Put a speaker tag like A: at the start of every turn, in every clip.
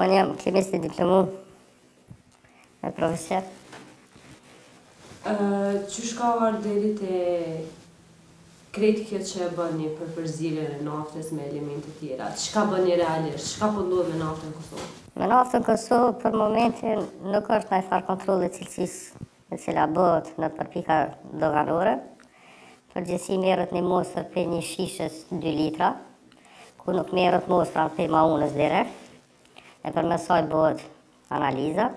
A: Unë jam kimist i diplomuar në
B: profesion. Çka shkon deri te krejt kjo që e bëni për përzierjen e naftës me elemente tjera? Çka bëni realisht? Çka po ndodh po me naftën në Kosovë?
A: Me naftën në Kosovë për momentin nuk është naj farë kontrolle cilësisë e cila bëhet nëpër pika doganore, përgjithësi merret një mostër prej një shishes dy litra, ku nuk merret mostra prej maunës direkt, e përmes saj bëhet analiza,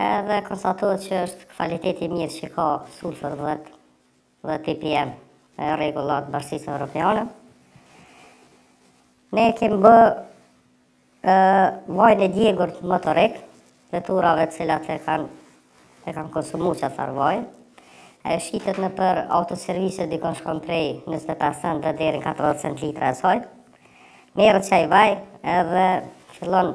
A: edhe konstatohet që është kvaliteti i mirë që ka sulfur 10. dhe PPM e rregullat të Bashkësisë Evropiane. Ne e kemi bë vajin e djegur motorik, veturave të cilat e kanë e kanë konsumu qatfar vaji. E shitet nëpër autoservise dikun shkon prej 25 cent dhe deri 40 cent litra e saj. Merret qaj vaj edhe fillon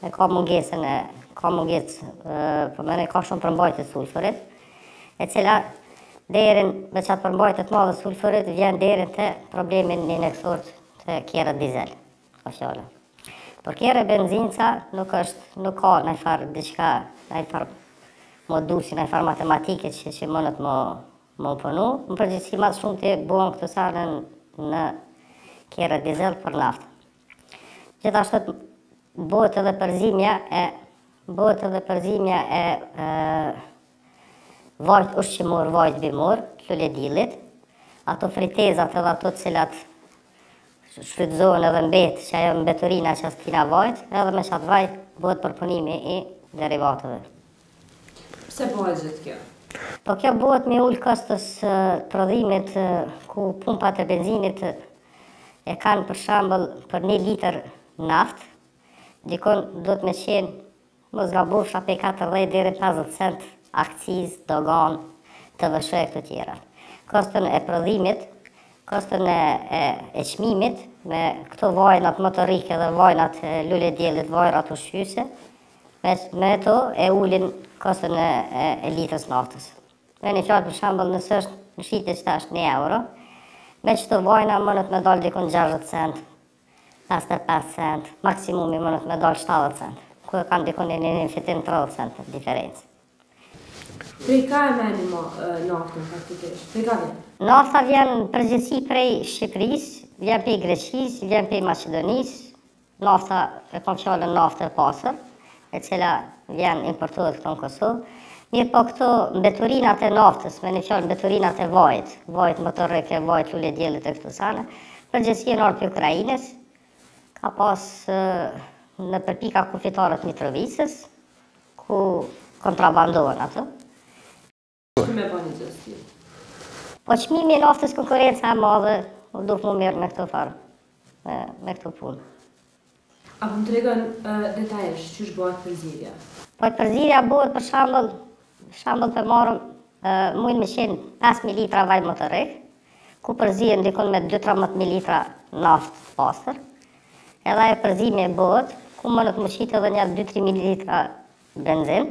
A: E ka mungesën e ka mungesë, domethanë ka shumë përmbajtje sulfurit, e cila deri me qat përmbajtje të madhe sulfurit vjen deri te problemi në injektor te kerret dizel. Po flas. Për kerre benzinca nuk është, nuk ka naj farë diçka, naj farë modusi, naj farë matematike që, që mundet me, me punu. Në përgjithësi ma së shumti bon këtu sa në, në kerre dizel për naftë. Gjithashtu bëhet edhe përzimja e bëhet edhe përzimja e, e vajit ushqimor, vajit bimor, lulediellit, ato fritezat edhe ato të cilat shfrytëzohen edhe mbet, qajo mbeturina e qatina vajit, edhe me qat vaj bëhet përpunimi i derivateve.
B: Pse bëhet gjithë kjo?
A: Po kjo bëhet me ul koston e prodhimit ku pumpat e benzinit e kanë për shembull për një litër naftë dikun duhet me qenë mos gabofsha pej katërdhjetë deri në pesëdhjetë cent akcizë, doganë, tvsh e këto tjera. Koston e prodhimit, koston e, e, e çmimit me këto vajnat motorike dhe vajnat e lulediellit, vajrat ushqyese, me, me to e ulin koston e, e, e litrës naftës. Me një fjalë për shembull nëse është n'shitje qetash është një euro, me qëto vajna munet me dalë dikun 60 cent, 55 cent, maksimumi munet me dalë 70 cent, ku e kanë dikun një një fitim 30 cent diferencë.
B: Prej ka e merrni ma naftën faktikisht? Prej ka vjen?
A: Nafta vjen përgjithësi prej Shqipërisë, vjen prej Greqisë, vjen prej Maqedonisë, Nafta, e kam fjalën naftë e pastër, e cila vjen, importohet këtu në Kosovë. Mirëpo këto mbeturinat e naftës, me një fjalë mbeturinat e vajit, vajit motorrik e vajit lule diellit e kështu sene, përgjithësi vijnë prej Ukrainës, ka pas nëpër pika kufitare të Mitrovicës, ku kontrabandohen ato. Po çmimi i naftës konkurenca e madhe, u duhë mu marrë me këto farë, me këto punë.
B: A mun tregon detaje, qysh bëhet përzierja?
A: Po e përzierja bëhet për shambull, shambull po e marrim, mujnë me qenë 5.000 litra vaj motorik, ku përzihen dikun me 2-13.000 litra naftë të pastër, edhe e përzimja bëhet, ku munet me qitë edhe një 2-3.000 litra benzinë,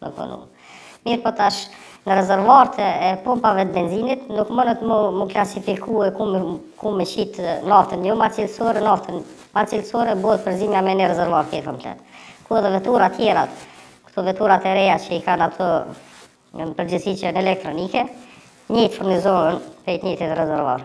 A: me punu. Mirëpo tash në rezervuarët e pompave të benzinit nuk mundet mu mu klasifikue ku me ku me qit naftën jo ma cilësore naftën ma cilësore bëhet përzimja me një rezervuar tjetër komplet. Ku edhe veturat tjera, këto veturat e reja që i kanë ato në përgjithësi që janë elektronike, njëjtë furnizohen prej të njëjtit rezervuar.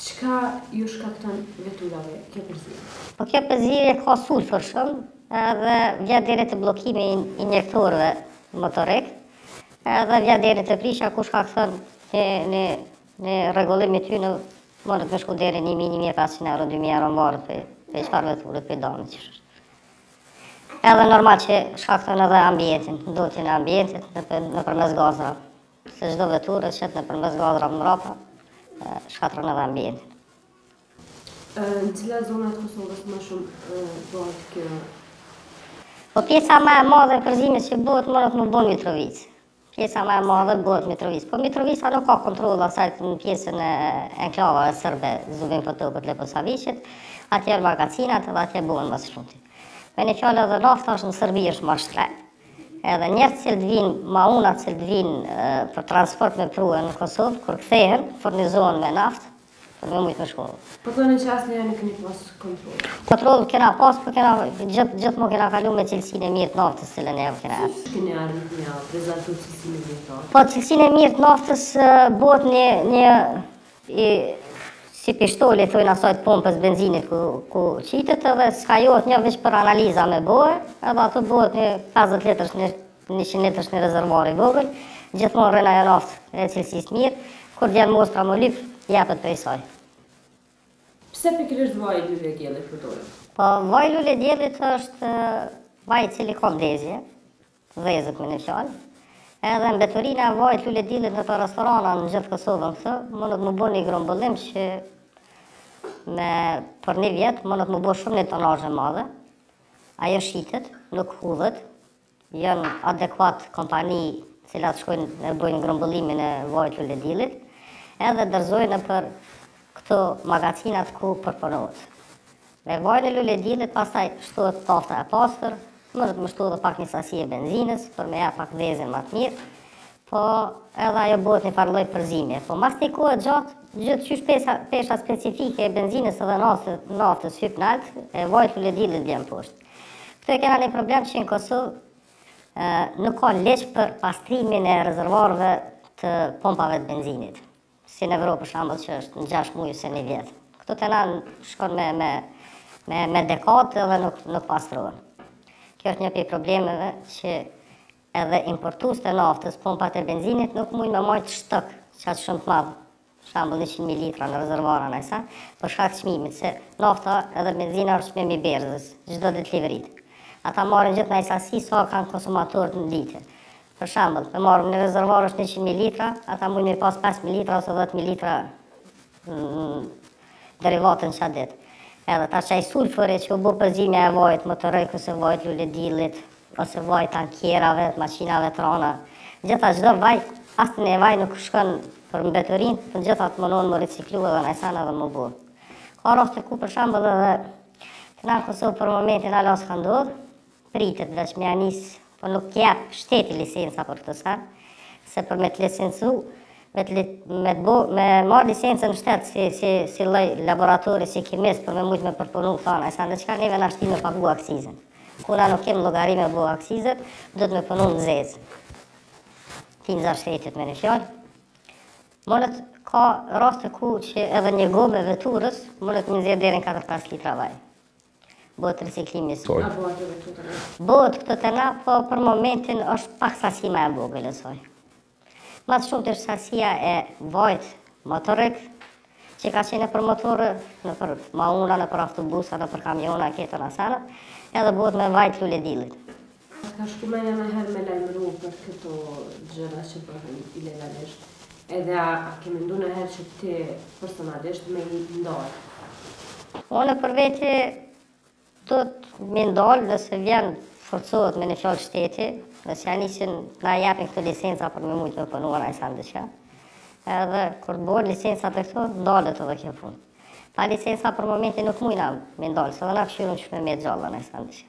B: Çka ju shkakton veturave kjo përzierje?
A: Po kjo përzierje ka sulfur shumë edhe vjen deri te bllokimi i injektorëve motorik edhe vjen deri te prisha ku shkakton një një një rregullim i tyre mundet me shku deri 1000 1500 euro 2000 euro varet pe pe çfarë veture pe dami që është. Edhe normal që shkakton edhe ambientin, ndotjen e ambientit nëpërmes gazrave. Se çdo veturë që qet nëpërmes gazra mbrapa shkakton edhe ambientin.
B: Në cilat zona të Kosovës më shumë bëhet kjo?
A: Po pjesa më e madhe e përzimit që bëhet munet mu bo n'Mitrovicë. Pjesa më e madhe bëhet n'Mitrovicë. Po Mitrovica nuk ka kontroll asaj në pjesën e enklavave serbe, Zubin Potokut, Leposaviqit, atje janë magazinat dhe atje bëhen më shumë. Me një fjalë edhe nafta është në Serbi është ma shtrejt. Edhe njerëzit cilët vijnë, maunat cilat vijnë për transport me prue në Kosovë, kur kthehen, furnizohen me naftë, për me mujtë me shku.
B: Po thoni që asnjëherë nuk keni pas kontroll?
A: Kontroll kena pas, po kena, gjithë, gjithmonë kena kalu me cilësinë e mirë të naftës të lënë e më kena atë.
B: Keni arrit me prezantu cilësinë e mirë të naftës?
A: Po cilësinë e mirë të naftës bëhet një, një I si pishtol i thojnë asaj të pompës benzinit ku ku qitet edhe skajohet një veç për analiza me bo, edhe ato bëhet një 50 litrësh një 100 litrësh një rezervuar i vogël, gjithmonë rrin ajo naftë e cilësisë mirë, kur vjen mostra mu lyp, jepet prej saj.
B: Pse pikërisht vaji lule dielli përdoret?
A: Po vaji lule diellit është vaj i cili ka ndezje, Vëllezër me një fjalë. Edhe mbeturina e vajit lulediellit nëpër restorana në gjithë Kosovën këtu, mundet mu bo një grumbullim që me për një vjet mundet mu bo shumë një tonazhe madhe. Ajo shitet, nuk hudhet, janë adekuat kompani cilat shkojnë e bëjnë grumbullimin e vajit lulediellit, edhe dorëzojnë nëpër këto magazinat ku përpunohet. Me vajin e lulediellit pastaj shtohet nafta e pastër, mundet me shtu edhe pak një sasi e benzinës për me e pas ndezjen ma të mirë, po edhe ajo bëhet një farë lloj përzimje, po mas një kohe gjatë, gjithë qysh pesha specifike e benzinës edhe naftës hyp nalt, e vajit lulediellit bjen poshtë. Këtu e kena një problem që në Kosovë nuk ka ligj për pastrimin e rezervuarëve të pompave të benzinit. Si në Evropë për shembull që është në gjashtë muaj ose një vjet. Këtu te na shkon me me me me dekadë dhe nuk nuk pastrohen. Kjo është një prej problemeve që edhe importuesit e naftës, pompat e benzinit nuk mujnë me majtë shtok qat shumë të madhë shembull 100 mijë litra në rezervara a naj sen, për shkak qmimit, se nafta edhe benzina është qmimi berzës, çdo ditë livrit. Ata marrin gjithë naj sasi sa kanë konsumatorët në ditë. Për shembull, e marrim një rezervuar është njëqind mijë litra, ata mujnë me pas pesë mijë litra ose dhjetë mijë litra derivate n'qat ditë. Edhe tash ai sulfuri që u bë përzimja e vajit motorik ose vajit lulediellit, ose vajit tankjerave, makinave t'rana, gjitha çdo vaj, asnjë vaj nuk shkon për mbeturin, të gjitha tentojnë me reciklu edhe naj sen edhe me bo. Ka raste ku për shembull edhe te na n'Kosovë për momentin ala s'ka ndodhë, Pritet veç me ja nis, po nuk të jep shteti licenca për këto send, se për me të licencu, me të me të bo, me marr licencën në shtet si si si lloj laboratori, si kimist për me mujt me përpunu këto ana, sende çka neve na shtinë me pagu akcizën. Ku na nuk kem llogari me bo akcizën, duhet me punu në zezë. Tinza shtetit me një fjalë. Mundet ka raste ku që edhe një gomë e veturës mundet me nxjerr deri në 4-5 litra vaj. Bohet reciklimi i saj.
B: A bohet edhe këtu
A: te na? Bohet këtu te na, po për momentin është pak sasia ma e vogël e saj. Ma së shumti është sasia e vajit motorik, që ka qenë nëpër motorë, nëpër mauna, nëpër autobusa, nëpër kamiona, këto këso sene, edhe bëhet me vajt luledillit. A
B: ka shku menja naherë me lajmëru për këto gjëra që bëhen ilegalisht? Edhe a ke mendu naherë që ti personalisht me i ndalë?
A: Unë për veti duhet me ndalë nëse vjen forcohet me një fjalë shteti, nëse ja nisin, na japin këto licenca për me mujtë me punu a naj sen diçka. Edhe kur të bëhen licencat këto, ndalet edhe kjo punë. Pa licenca për momentin nuk mujna me ndalë, se dhe na
B: kshyrim qysh me
A: gjallu
B: a
A: naj sen diçka.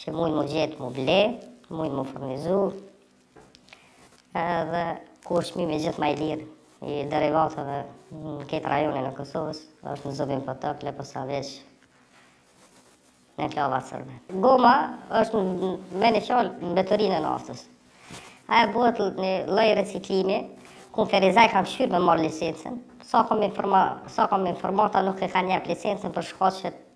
A: që mund m'u gjetë m'u ble, mund m'u furnizu, edhe ku çmimi gjithë ma i lirë i derivateve në këtë rajonin e Kosovës, është në Zubin Potok, Leposaviq, enklava serbe. Goma është me një fjalë mbeturinë e naftës. Ajo bëhet një lloj reciklimi, ku n'Ferizaj kanë kqyrë me marrë licencën, sa kam, informa, sa kam informata nuk e kanë jep licencën për shkaqet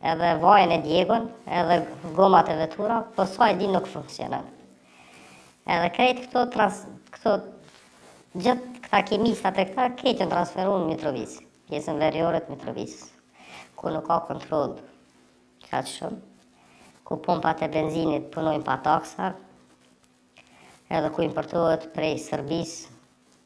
A: Edhe vajin e djegun, edhe gomat e vetura, po sa e di nuk funksionon. Edhe krejt këto, trans, këto gjithë këta kimistat e këta, krejt janë transferu në Mitrovicë, pjesën veriore të Mitrovicës, ku nuk ka kontroll qaq shumë, ku pompat e benzinit punojnë pa taksa, edhe ku importohet prej
B: Serbisë,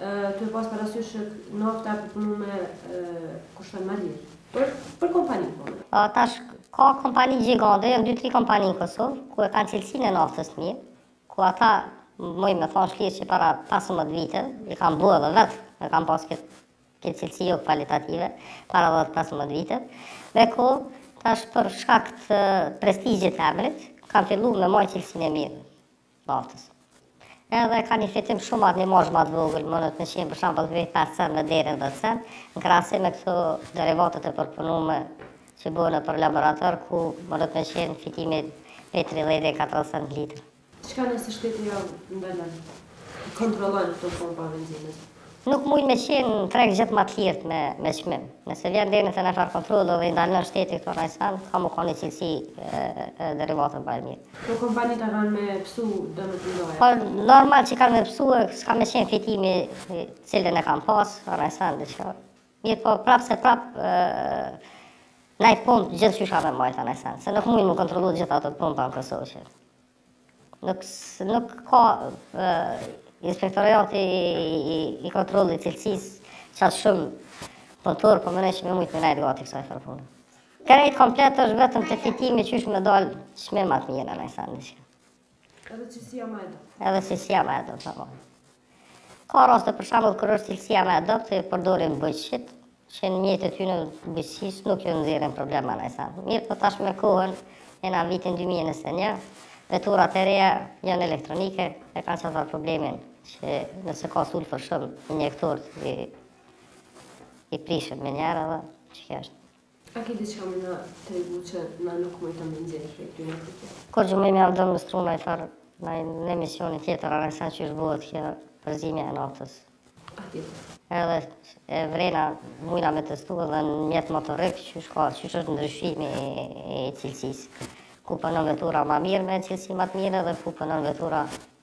B: Duhet pas parasysh që nafta e përpunume kushton më lirë. Për, për kompani po.
A: A, tash, ka kompani gjigante, janë 2-3 kompani në Kosovë, ku e kanë cilësinë e naftës të mirë, ku ata, muj me thonë shlirë që para 15 vite, i kanë bërë dhe vetë, e kanë pas këtë këtë cilësi jo kvalitative, para 10-15 vite, me kohë, tash për shkak të prestigjit të emrit, kanë fillu me majtë cilësinë e mirë, Naftës. Edhe ka një fitim shumë atë, një marzhë ma të vogël, mundet me qenë për shembull prej 5 cent deri në 10 cent, në krahasim me këto derivatet e përpunume që bëhen nëpër laborator ku mundet me qenë fitimi prej 30 deri 40 cent në litër.
B: Çka nëse shteti i ndalon, kontrollon këto pompa të benzinit?
A: Nuk mujnë me qenë n'treg gjithë ma t'lirtë me me çmim. Nëse vjen deri te najfarë kontrolli dhe i ndalon shteti këto najsen, ka m'u kon ni cilësi e derivateve ma e mirë.
B: Këto kompani a kanë me psu dëme të mëdhaja.
A: Po normal që kanë me psu e s'ka me qenë fitimi t'cilin e kanë pas, a najsen diçka. Mirëpo prap se prap naj pumpë gjithë qysh ka me majtë najsen, se nuk mujnë m'u kontrollu gjithë ato pumpa në Kosovë që. Nuk nuk ka inspektorati i, i kontrollit t'cilësisë qaq shumë punëtorë po mendoj që me mujtë me nejtë gati kësaj farë punë. Krejt komplet është vetëm te fitimi që është me dalë çmimi ma t'mirë najsen diçka.
B: Edhe cilësia ma e dobët.
A: Edhe cilësia ma e dobët, po. Ka raste për shembull kur është cilësia ma e dobët e përdorin bujqit, që në mjetet e tyne të bujqësisë nuk ju nxjerrin problem a najsen. Mirëpo tash me kohën, jena në vitin dy mijë e njëzet e një, veturat e reja janë elektronike e kanë qatë problemin që nëse ka sulfur shumë injektorët i i prishën menjëherë edhe qekjo është.
B: A ke diçka me na tregu që na nuk mujt me nxjerrë prej këtyre pikëve?
A: Kur që mirë, ma vonë me shtru naj farë, naj në emisionin tjetër Aresa qysh bëhet kjo përzimja e naftës.
B: A tjetër.
A: Edhe e vrena mujna me testu edhe në mjet motorrik qysh ka qysh është ndryshimi i cilësisë. Ku punon vetura ma mirë me cilësi ma të mire dhe ku punon vetura